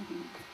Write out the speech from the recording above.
Mm-hmm.